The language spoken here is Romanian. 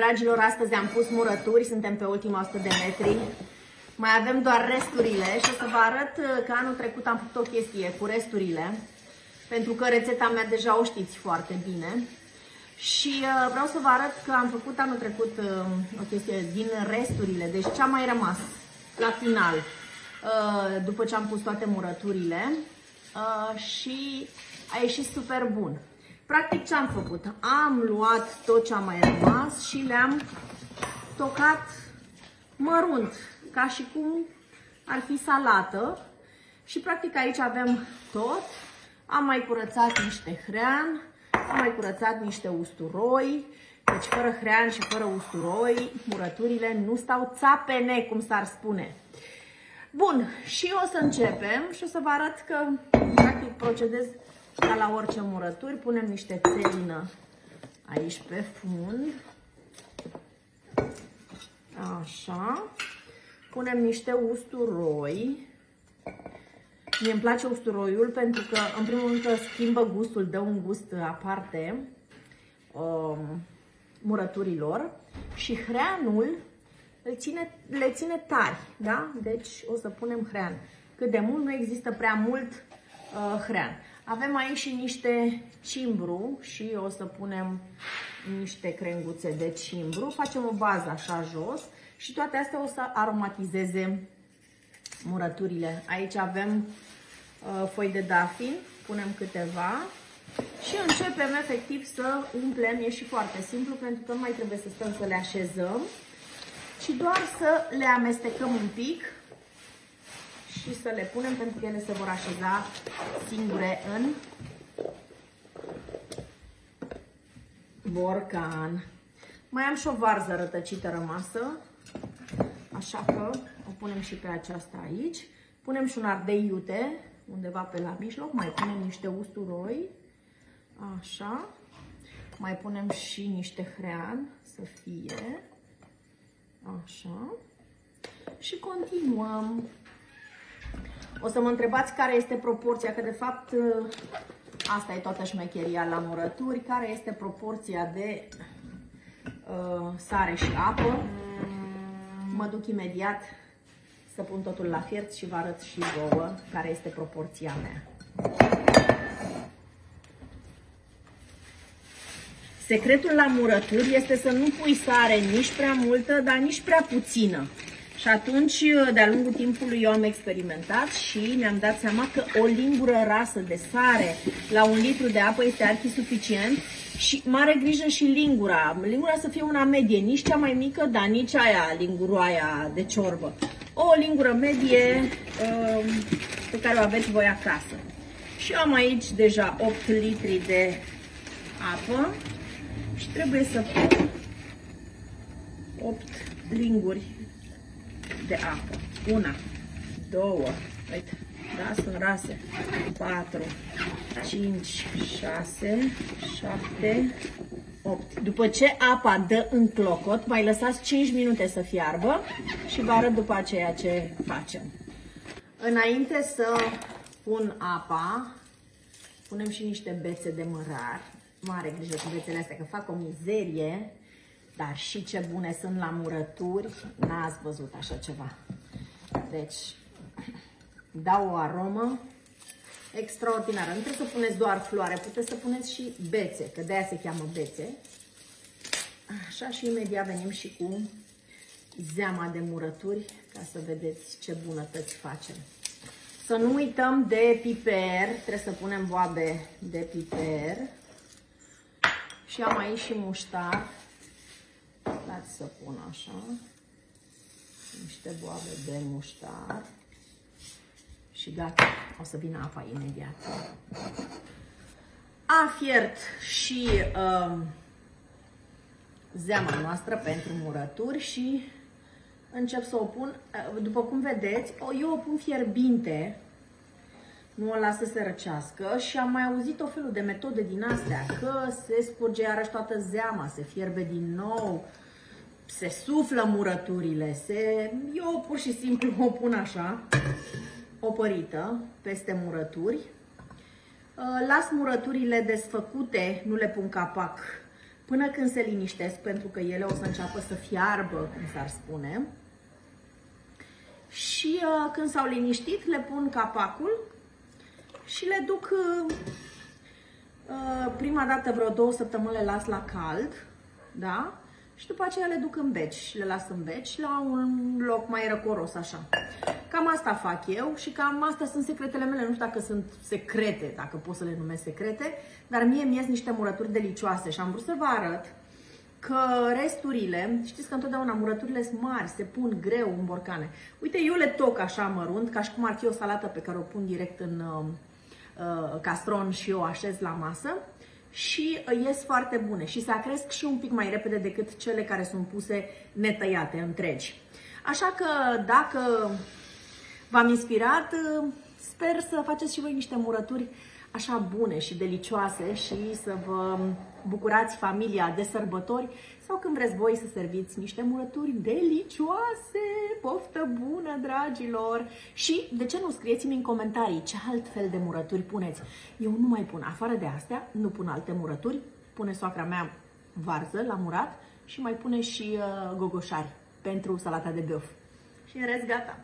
Dragilor, astăzi am pus murături, suntem pe ultima 100 de metri. Mai avem doar resturile și o să vă arăt că anul trecut am făcut o chestie cu resturile, pentru că rețeta mea deja o știți foarte bine. Și uh, vreau să vă arăt că am făcut anul trecut uh, o chestie din resturile, deci ce a mai rămas la final, uh, după ce am pus toate murăturile și a ieșit super bun. Practic ce am făcut? Am luat tot ce a mai rămas și le-am tocat mărunt, ca și cum ar fi salată. Și practic aici avem tot. Am mai curățat niște hrean, am mai curățat niște usturoi, deci fără hrean și fără usturoi, murăturile nu stau țapene, cum s-ar spune. Bun, și o să începem și o să vă arăt că practic procedez ca la orice murături. Punem niște țelină aici pe fund. Așa. Punem niște usturoi. Mie îmi place usturoiul pentru că, în primul rând, schimbă gustul, dă un gust aparte um, murăturilor și hreanul le ține, le ține tari, da? Deci o să punem hrean. Cât de mult, nu există prea mult uh, hrean. Avem aici și niște cimbru și o să punem niște crenguțe de cimbru. Facem o bază așa jos și toate astea o să aromatizeze murăturile. Aici avem uh, foi de dafin, punem câteva și începem efectiv să umplem. E și foarte simplu pentru că nu mai trebuie să stăm să le așezăm, ci doar să le amestecăm un pic și să le punem pentru că ele se vor așeza singure în borcan. Mai am și o varză rătăcită rămasă, așa că o punem și pe aceasta aici. Punem și un ardei iute, undeva pe la mijloc, mai punem niște usturoi, așa. Mai punem și niște hrean să fie, așa. Și continuăm. O să mă întrebați care este proporția, că de fapt asta e toată șmecheria la murături, care este proporția de uh, sare și apă. Mă duc imediat să pun totul la fiert și vă arăt și vouă care este proporția mea. Secretul la murături este să nu pui sare nici prea multă, dar nici prea puțină. Și atunci, de-a lungul timpului, eu am experimentat și mi-am dat seama că o lingură rasă de sare la un litru de apă este archi suficient și mare grijă și lingura. Lingura să fie una medie, nici cea mai mică, dar nici aia, linguroaia de ciorbă. O lingură medie um, pe care o aveți voi acasă. Și am aici deja 8 litri de apă și trebuie să pun 8 linguri de apă. Una, două, uite, da, sunt rase. 4, 5, 6, 7, 8. După ce apa dă în clocot, mai lăsați 5 minute să fiarbă și vă arăt după aceea ce facem. Înainte să pun apa, punem și niște bețe de mărar. Mare grijă cu bețele astea, că fac o mizerie. Dar și ce bune sunt la murături, n-ați văzut așa ceva. Deci, dau o aromă extraordinară. Nu trebuie să puneți doar floare, puteți să puneți și bețe, că de-aia se cheamă bețe. Așa și imediat venim și cu zeama de murături, ca să vedeți ce bunătăți facem. Să nu uităm de piper, trebuie să punem boabe de piper. Și am aici și muștar. Dați să pun așa. Niște boabe de muștar. Și gata, o să vină apa imediat. A fiert și uh, zeama noastră pentru murături și încep să o pun, uh, după cum vedeți, eu o pun fierbinte, nu o las să se răcească și am mai auzit o felul de metode din astea, că se scurge iarăși toată zeama, se fierbe din nou, se suflă murăturile, se... eu pur și simplu o pun așa, opărită, peste murături. Uh, las murăturile desfăcute, nu le pun capac, până când se liniștesc, pentru că ele o să înceapă să fiarbă, cum s-ar spune. Și uh, când s-au liniștit, le pun capacul și le duc uh, uh, prima dată vreo două săptămâni le las la cald, da? Și după aceea le duc în beci și le las în beci la un loc mai răcoros așa. Cam asta fac eu și cam astea sunt secretele mele. Nu știu dacă sunt secrete, dacă pot să le numesc secrete, dar mie mi ies niște murături delicioase și am vrut să vă arăt că resturile, știți că întotdeauna murăturile sunt mari, se pun greu în borcane. Uite, eu le toc așa mărunt, ca și cum ar fi o salată pe care o pun direct în uh, uh, castron și o așez la masă și uh, ies foarte bune și se acresc și un pic mai repede decât cele care sunt puse netăiate întregi. Așa că dacă v-am inspirat, uh, sper să faceți și voi niște murături așa bune și delicioase și să vă bucurați familia de sărbători sau când vreți voi să serviți niște murături delicioase. Poftă bună, dragilor! Și de ce nu scrieți-mi în comentarii ce alt fel de murături puneți? Eu nu mai pun, afară de astea, nu pun alte murături. Pune soacra mea varză la murat și mai pune și uh, gogoșari pentru salata de băf. Și în rest, gata!